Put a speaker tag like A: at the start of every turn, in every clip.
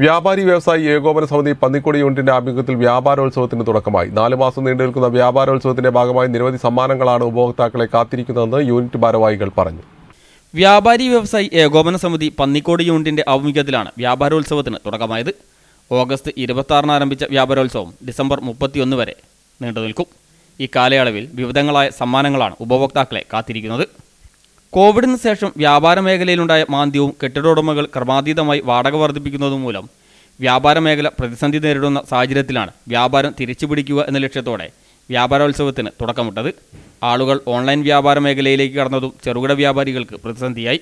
A: വ്യാപാരി വ്യവസായി ഏകോപന സമിതി പന്നിക്കൊടി യൂണിറ്റിന്റെ ആഭിമുഖ്യത്തിൽ വ്യാപാരോത്സവത്തിന് തുടക്കമായി. നാല് മാസം നീണ്ടുനിൽക്കുന്ന വ്യാപാരോത്സവത്തിന്റെ ഭാഗമായി നിരവധി സമ്മാനങ്ങളാണ് ഉപഭോക്താക്കളെ കാത്തിരിക്കുന്നതെന്ന് യൂണിറ്റ് ഭാരവാഹികൾ പറഞ്ഞു.
B: വ്യാപാരി വ്യവസായി ഏകോപന സമിതി പന്നിക്കോട് യൂണിറ്റിന്റെ ആഭിമുഖ്യത്തിലാണ് വ്യാപാരോത്സവത്തിന് തുടക്കമായത്. ഓഗസ്റ്റ് ഇരുപത്തി ആരംഭിച്ച വ്യാപാരോത്സവം ഡിസംബർ മുപ്പത്തിയൊന്ന് വരെ നീണ്ടുനിൽക്കും ഈ കാലയളവിൽ വിവിധങ്ങളായ സമ്മാനങ്ങളാണ് ഉപഭോക്താക്കളെ കാത്തിരിക്കുന്നത്. കോവിഡിന് ശേഷം വ്യാപാര മേഖലയിലുണ്ടായ മാന്ദ്യവും കെട്ടിടോടമകൾ ക്രമാതീതമായി വാടക വർദ്ധിപ്പിക്കുന്നതും മൂലം വ്യാപാര മേഖല പ്രതിസന്ധി നേരിടുന്ന സാഹചര്യത്തിലാണ് വ്യാപാരം തിരിച്ചുപിടിക്കുക എന്ന ലക്ഷ്യത്തോടെ വ്യാപാരോത്സവത്തിന് തുടക്കമിട്ടത്. ആളുകൾ ഓൺലൈൻ വ്യാപാര മേഖലയിലേക്ക് കടന്നതും ചെറുകിട വ്യാപാരികൾക്ക് പ്രതിസന്ധിയായി.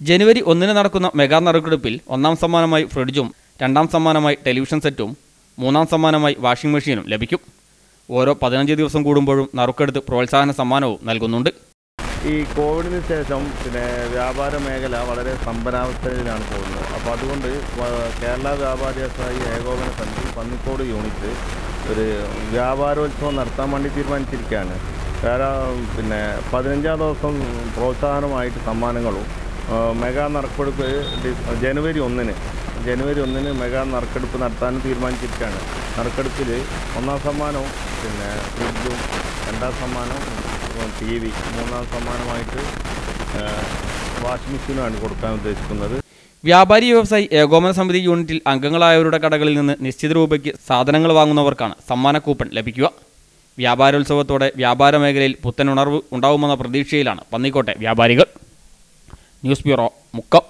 B: ജനുവരി ഒന്നിന് നടക്കുന്ന മെഗാ നറുക്കെടുപ്പിൽ ഒന്നാം സമ്മാനമായി ഫ്രിഡ്ജും രണ്ടാം സമ്മാനമായി ടെലിവിഷൻ സെറ്റും മൂന്നാം സമ്മാനമായി വാഷിംഗ് മെഷീനും ലഭിക്കും. ഓരോ പതിനഞ്ച് ദിവസം കൂടുമ്പോഴും നറുക്കെടുത്ത് പ്രോത്സാഹന സമ്മാനവും നൽകുന്നുണ്ട്.
C: ഈ കോവിഡിന് ശേഷം പിന്നെ വ്യാപാര മേഖല വളരെ സ്തംഭനാവസ്ഥയിലാണ് പോകുന്നത്. അപ്പോൾ അതുകൊണ്ട് കേരള വ്യാപാരി വ്യവസായി ഏകോപന സമിതി പന്നിക്കോട് യൂണിറ്റ് ഒരു വ്യാപാരോത്സവം നടത്താൻ വേണ്ടി തീരുമാനിച്ചിരിക്കുകയാണ്. കാരണം പിന്നെ പതിനഞ്ചാം ദിവസം പ്രോത്സാഹനമായിട്ട് സമ്മാനങ്ങളും മെഗാ നറുക്കെടുപ്പ് ജനുവരി ഒന്നിന് ജനുവരി ഒന്നിന് മെഗാ നറുക്കെടുപ്പ് നടത്താനും തീരുമാനിച്ചിരിക്കുകയാണ്. നറുക്കെടുപ്പിൽ ഒന്നാം സമ്മാനവും പിന്നെ ഫ്രിഡ്ജും രണ്ടാം സമ്മാനം ടി വി മൂന്നാം സമ്മാനമായിട്ട് വാഷിംഗ് മെഷീനാണ് കൊടുക്കാൻ ഉദ്ദേശിക്കുന്നത്.
B: വ്യാപാരി വ്യവസായി ഏകോപന സമിതി യൂണിറ്റിൽ അംഗങ്ങളായവരുടെ കടകളിൽ നിന്ന് നിശ്ചിത രൂപയ്ക്ക് സാധനങ്ങൾ വാങ്ങുന്നവർക്കാണ് സമ്മാന കൂപ്പൺ ലഭിക്കുക. വ്യാപാരോത്സവത്തോടെ വ്യാപാര മേഖലയിൽ പുത്തൻ ഉണർവ് ഉണ്ടാവുമെന്ന പ്രതീക്ഷയിലാണ് പന്നിക്കോട്ടെ വ്യാപാരികൾ. News bureau Mukkam.